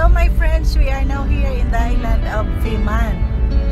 So my friends, we are now here in the island of Fehmarn.